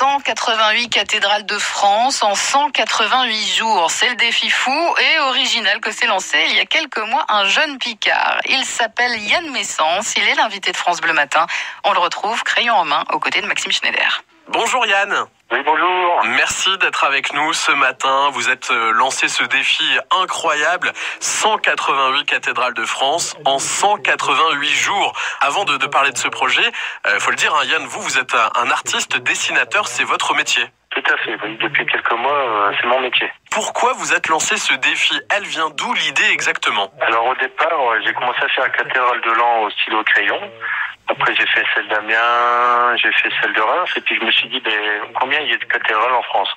188 cathédrales de France en 188 jours. C'est le défi fou et original que s'est lancé il y a quelques mois un jeune Picard. Il s'appelle Yann Messence. Il est l'invité de France Bleu Matin. On le retrouve crayon en main aux côtés de Maxime Schneider. Bonjour Yann. Oui, bonjour. Merci d'être avec nous ce matin. Vous êtes euh, lancé ce défi incroyable, 188 cathédrales de France en 188 jours. Avant de, de parler de ce projet, il faut le dire, hein, Yann, vous, vous êtes un, un artiste dessinateur, c'est votre métier. Tout à fait, oui. Depuis quelques mois, euh, c'est mon métier. Pourquoi vous êtes lancé ce défi? Elle vient d'où l'idée exactement? Alors au départ, euh, j'ai commencé à faire la cathédrale de Lan au stylo crayon. Après, j'ai fait celle d'Amiens, j'ai fait celle de Reims, et puis je me suis dit, ben, combien il y a de cathédrales en France?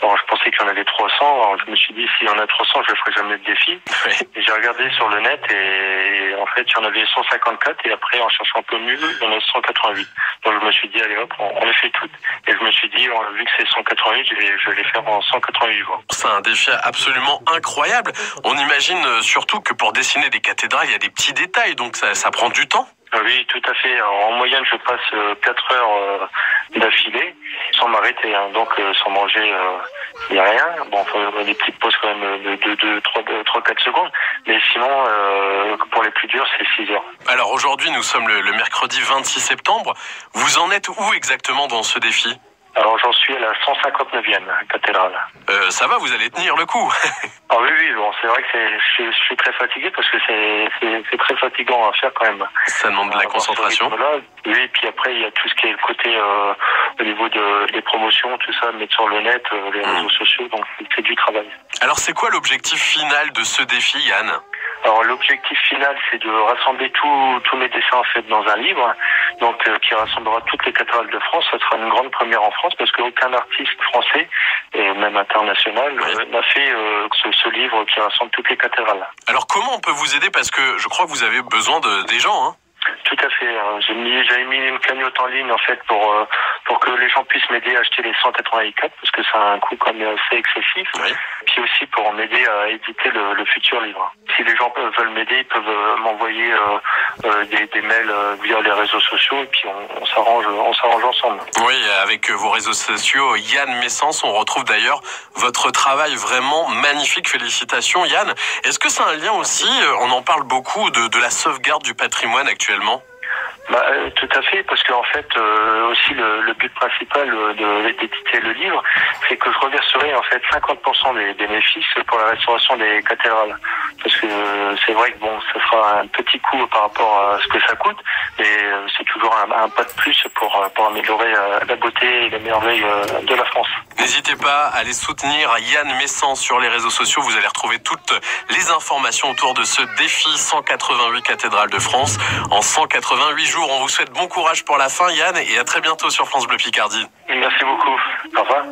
Alors, je pensais qu'il y en avait 300, alors je me suis dit, s'il y en a 300, je ne ferai jamais de défi. Oui. Et j'ai regardé sur le net, et en fait, il y en avait 154, et après, en cherchant un peu mieux, il y en a 188. Donc, je me suis dit, allez hop, on, les fait toutes. Et je me suis dit, on- vu que c'est 188, je vais, je vais les faire en 188 jours. C'est un défi absolument incroyable. On imagine euh, surtout que pour dessiner des cathédrales, il y a des petits détails, donc ça, ça prend du temps. Oui, tout à fait. En moyenne, je passe euh, 4 heures euh, d'affilée, sans m'arrêter, hein. donc euh, sans manger, il n'y a rien. Bon, enfin, des petites pauses quand même de 2, 2, 3, 3, 4 secondes. Mais sinon, euh, pour les plus durs, c'est 6 heures. Alors aujourd'hui, nous sommes le, le mercredi 26 septembre. Vous en êtes où exactement dans ce défi? Alors, j'en suis à la 159e cathédrale. Euh, Ça va, vous allez tenir le coup. Ah oui, oui, bon, c'est vrai que c'est, je, je suis très fatigué parce que c'est, très fatigant à faire quand même. Ça demande de la concentration. Oui, puis après, il y a tout ce qui est le côté euh, au niveau de, des promotions, tout ça, mettre sur le net, euh, les Mm. réseaux sociaux, donc c'est du travail. Alors c'est quoi l'objectif final de ce défi, Yann? Alors l'objectif final, c'est de rassembler tous tous mes dessins en fait dans un livre, donc euh, qui rassemblera toutes les cathédrales de France. Ce sera une grande première en France parce qu'aucun artiste français et même international euh, n'a fait euh, ce, ce livre qui rassemble toutes les cathédrales. Alors comment on peut vous aider? Parce que je crois que vous avez besoin de, des gens. Hein Tout à fait. J'ai mis, j'avais mis une cagnotte en ligne en fait pour euh, pour que les gens puissent m'aider à acheter les 184 parce que ça a un coût quand même assez excessif. Oui. Puis aussi pour m'aider à éditer le, le futur livre. Si les gens veulent m'aider, ils peuvent euh, m'envoyer euh, euh, des, des mails via les réseaux sociaux et puis on, on s'arrange, on s'arrange ensemble. Oui, avec vos réseaux sociaux, Yann Messence, on retrouve d'ailleurs votre travail vraiment magnifique. Félicitations, Yann. Est-ce que c'est un lien aussi On en parle beaucoup de, de la sauvegarde du patrimoine actuellement? Bah, euh, tout à fait, parce qu'en fait euh, aussi le, but principal euh, de d'éditer le livre, c'est que je reverserai en fait 50% des bénéfices pour la restauration des cathédrales. Parce que euh, c'est vrai que bon, ce sera un petit coût par rapport à ce que ça coûte, mais euh, c'est toujours un, un pas de plus pour euh, pour améliorer euh, la beauté et les merveilles de la France. N'hésitez pas à aller soutenir Yann Messence sur les réseaux sociaux. Vous allez retrouver toutes les informations autour de ce défi 188 cathédrales de France en 188 jours. On vous souhaite bon courage pour la fin, Yann, et à très bientôt sur France Bleu Picardie. Merci beaucoup. Au revoir.